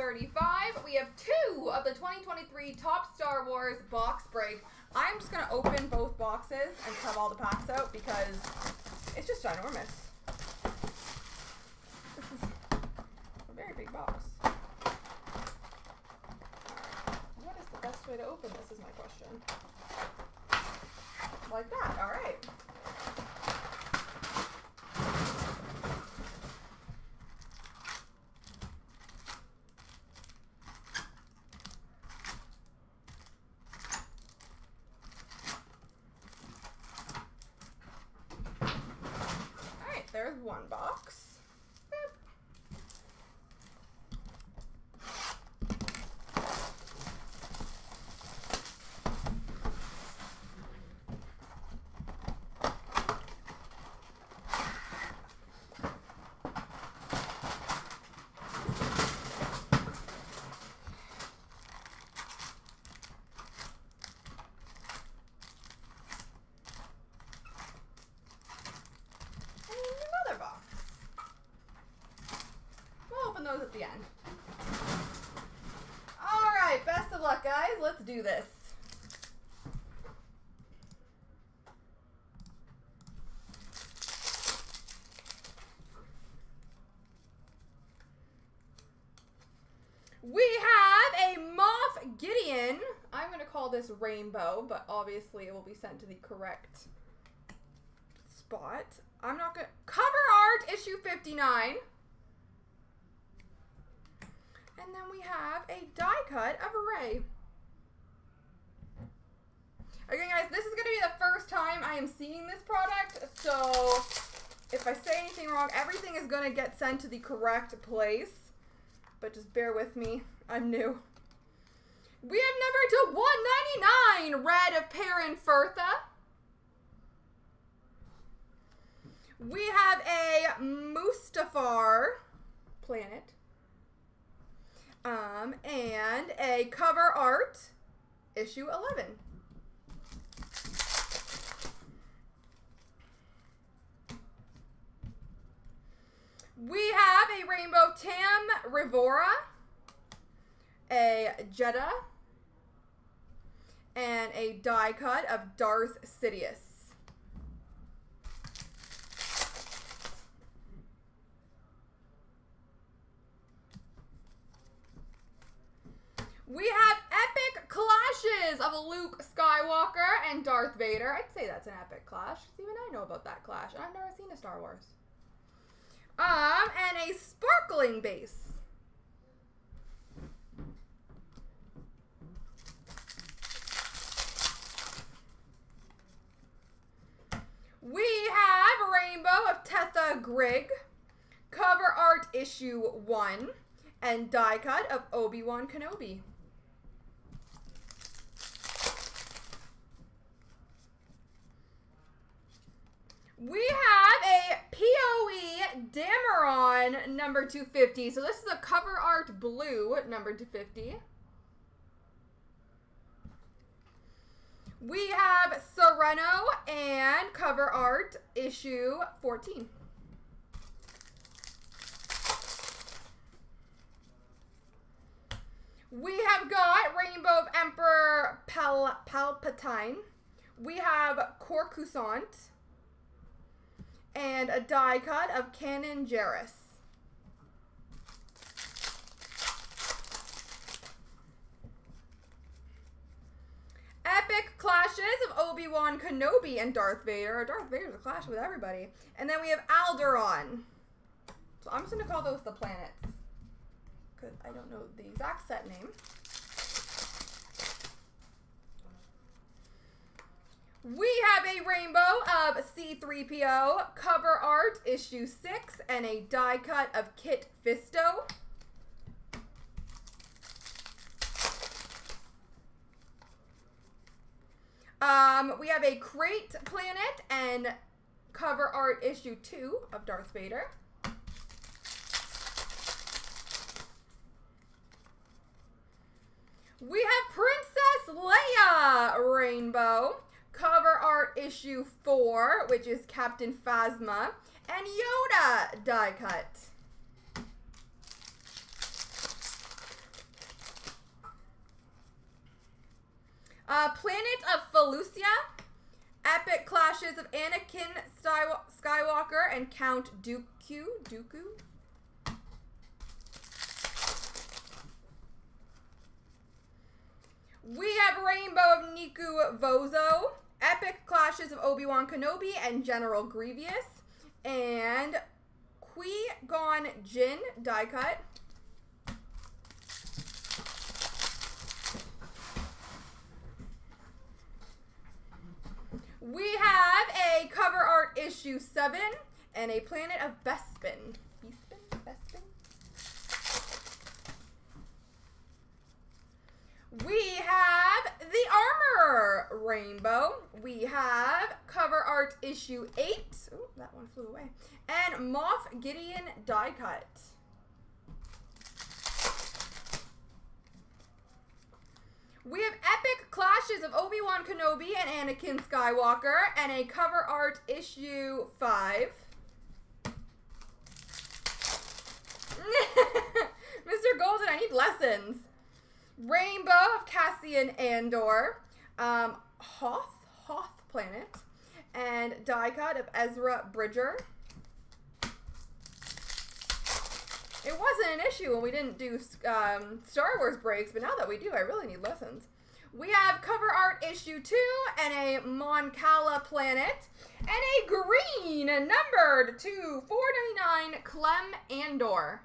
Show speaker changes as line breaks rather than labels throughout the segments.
35. We have two of the 2023 Topps Star Wars box break. I'm just going to open both boxes and have all the packs out because it's just ginormous. This is a very big box. What is the best way to open this is my question. Like that, all right. Alright, there's one box. Boop. And another box. We'll open those at the end. Alright, best of luck, guys. Let's do this. We have a Moff Gideon. I'm going to call this Rainbow, but obviously it will be sent to the correct spot. I'm not gonna cover art issue 59. And then we have a die cut of Rey. Again, guys, this is gonna be the first time I am seeing this product, so if I say anything wrong, everything is gonna get sent to the correct place. But just bear with me. I'm new. We have number to 199, Red of Perrin Fertha. We have a Mustafar planet. Um, and a cover art, issue 11. We have a Rainbow Tam Ryvora, a Jedha, and a die cut of Darth Sidious. We have epic clashes of Luke Skywalker and Darth Vader. I'd say that's an epic clash, because even I know about that clash. and I've never seen a Star Wars. Um, and a sparkling base. We have Rainbow of Tetha Grigg, cover art issue 1, and die cut of Obi-Wan Kenobi. We have a Poe Dameron number 250. So this is a cover art blue number 250. We have Serenno and cover art issue 14. We have got Rainbow of Emperor Pal Palpatine. We have Coruscant. And a die cut of Kanan Jarrus. Epic clashes of Obi-Wan Kenobi and Darth Vader. Darth Vader's a clash with everybody. And then we have Alderaan. So I'm just going to call those the planets. Because I don't know the exact set name. We have a rainbow of C3PO, cover art, issue 6, and a die cut of Kit Fisto. Um, we have a Crait Planet and cover art, issue 2 of Darth Vader. We have Princess Leia Rainbow, cover art issue 4, which is Captain Phasma, and Yoda die cut. Uh, Planet of Felucia. Epic clashes of Anakin Skywalker and Count Dooku. Dooku? We have Rainbow of Niku Vozo. Epic clashes of Obi-Wan Kenobi and General Grievous. And Qui-Gon Jinn die cut. We have a cover art issue 7 and a Planet of Bespin. Bespin? Bespin? We have the Armor Rainbow. We have cover art issue 8. Ooh, that one flew away. And Moff Gideon die cut. We have epic clashes of Obi-Wan Kenobi and Anakin Skywalker and a cover art issue 5. Mr. Golden, I need lessons. Rainbow of Cassian Andor. Um, Hoth, Hoth Planet. And die cut of Ezra Bridger. It wasn't an issue when we didn't do um, Star Wars breaks, but now that we do, I really need lessons. We have cover art issue 2 and a Mon Cala planet and a green numbered to 499 Clem Andor.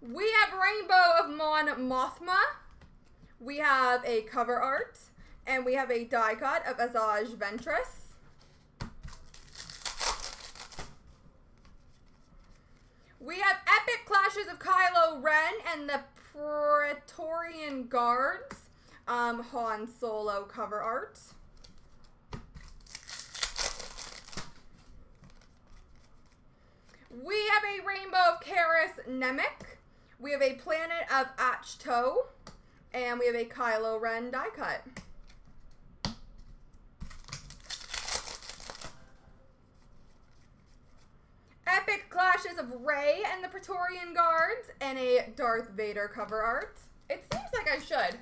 We have Rainbow of Mon Mothma. We have a cover art, and we have a die cut of Asajj Ventress. We have epic clashes of Kylo Ren and the Praetorian Guards. Um, Han Solo cover art. We have a rainbow of Karis Nemik. We have a planet of Ahch-To. And we have a Kylo Ren die cut. Epic clashes of Rey and the Praetorian Guards and a Darth Vader cover art. It seems like I should.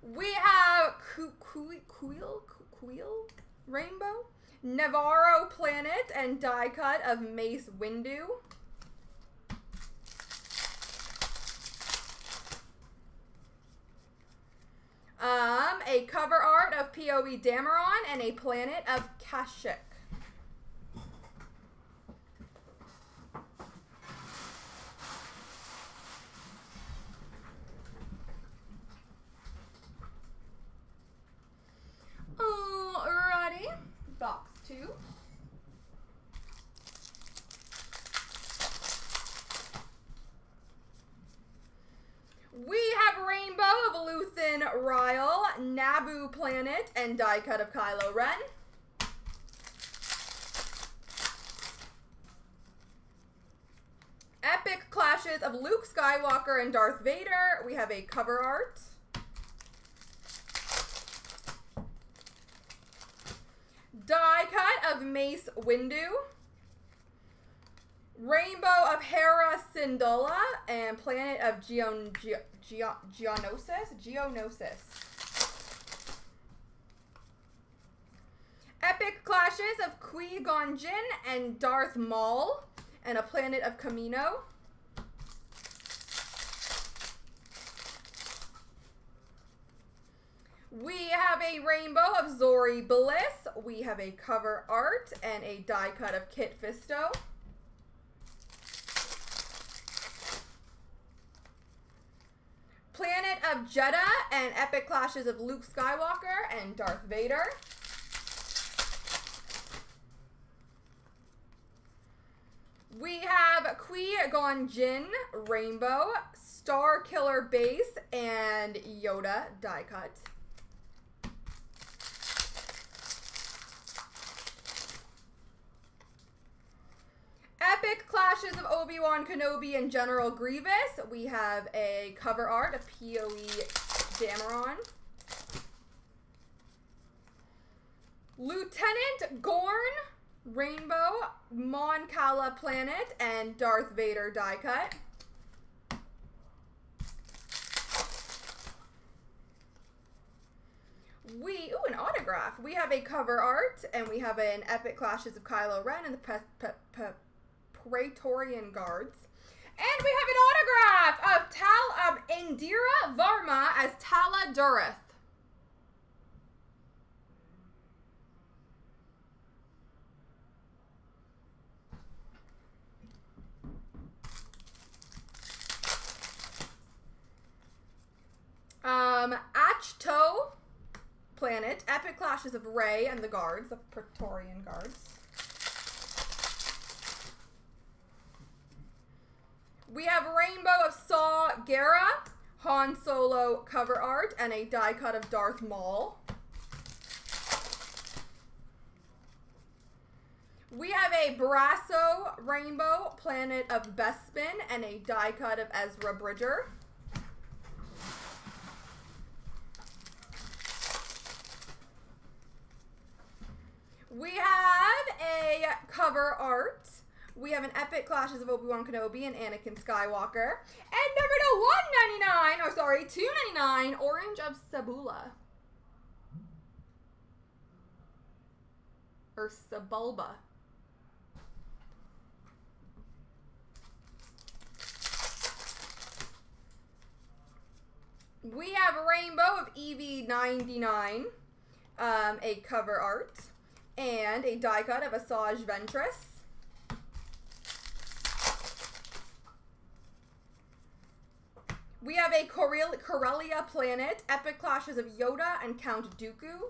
We have Kuiil, Kuiil Rainbow, Nevarro Planet, and die cut of Mace Windu. Um, a cover art of Poe Dameron and a planet of Kashyyyk. Alrighty, box two. We have Rainbow of Luthen Rael, Naboo Planet, and die cut of Kylo Ren. Epic clashes of Luke Skywalker and Darth Vader. We have a cover art. Die cut of Mace Windu. Rainbow of Hera Syndulla and Planet of Geon, Ge, Geonosis. Geonosis. Epic clashes of Qui-Gon Jinn and Darth Maul and a Planet of Kamino. We have a rainbow of Zorii Bliss. We have a cover art and a die cut of Kit Fisto. Planet of Jedha and epic clashes of Luke Skywalker and Darth Vader. Qui-Gon Rainbow, Star Killer Base, and Yoda die cut. Epic clashes of Obi-Wan Kenobi and General Grievous. We have a cover art, a Poe Dameron. Lieutenant Gorn, Rainbow, Mon Cala Planet, and Darth Vader die cut. We, ooh, an autograph. We have a cover art, and we have an Epic Clashes of Kylo Ren and the Pe Pe Pe Praetorian Guards. And we have an autograph of Tal of Indira Varma as Tala Durith. Um, Ahch-To Planet, Epic Clashes of Rey and the Guards, the Praetorian Guards. We have Rainbow of Saw Gerrera, Han Solo cover art, and a die cut of Darth Maul. We have a Brasso Rainbow Planet of Bespin and a die cut of Ezra Bridger. We have a cover art. We have an Epic Clashes of Obi-Wan Kenobi and Anakin Skywalker. And number to 199, or sorry, 299, Orange of Sabula. Or Sebulba. We have a Rainbow of EV99, um, a cover art and a die cut of Asajj Ventress. We have a Corellia planet, Epic Clashes of Yoda and Count Dooku.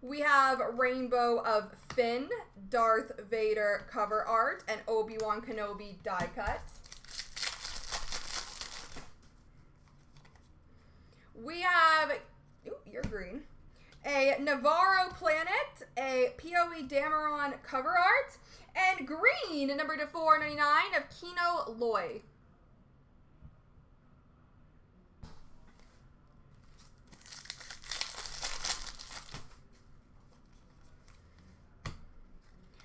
We have Rainbow of Finn, Darth Vader cover art, and Obi-Wan Kenobi die cut. We have Ooh, you're green. A Nevarro Planet, a Poe Dameron cover art, and green, number to 499 of Kino Loy.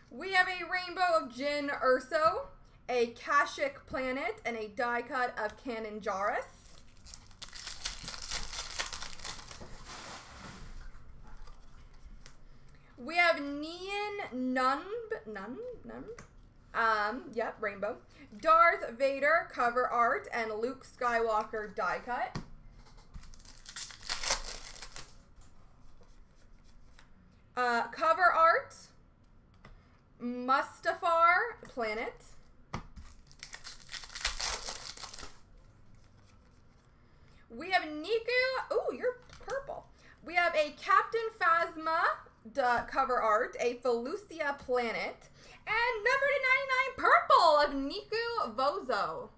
We have a rainbow of Jyn Erso, a Kashyyyk planet, and a die cut of Kanan Jarrus. We have Nien Nunb, Nunb, Nunb? Um, yep, Rainbow. Darth Vader cover art and Luke Skywalker die cut. Uh, cover art, Mustafar Planet. We have Niku. Ooh, you're purple. We have a Captain Phasma cover art, a Felucia planet, and number to 99 purple of Niku Vozo.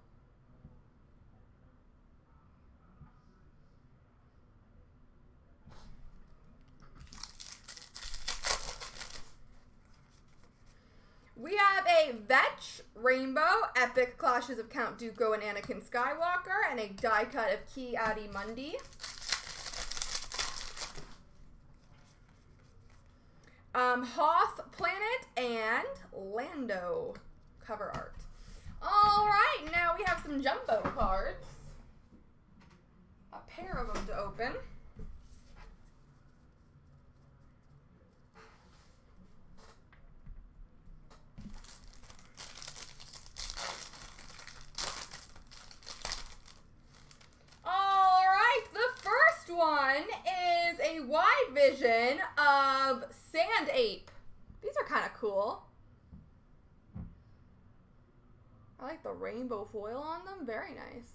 We have a Vetch Rainbow, Epic Clashes of Count Dooku and Anakin Skywalker, and a die cut of Ki-Adi-Mundi. Um, Hoth Planet and Lando cover art. All right, now we have some jumbo cards. A pair of them to open. All right, the first one is a wide vision of Sand Ape. These are kind of cool. I like the rainbow foil on them. Very nice.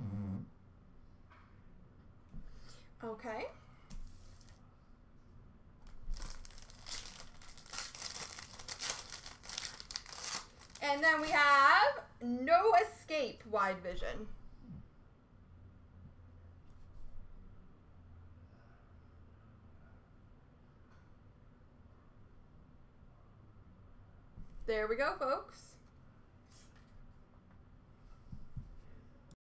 Mm-hmm. Okay. And then we have No Escape Wide Vision.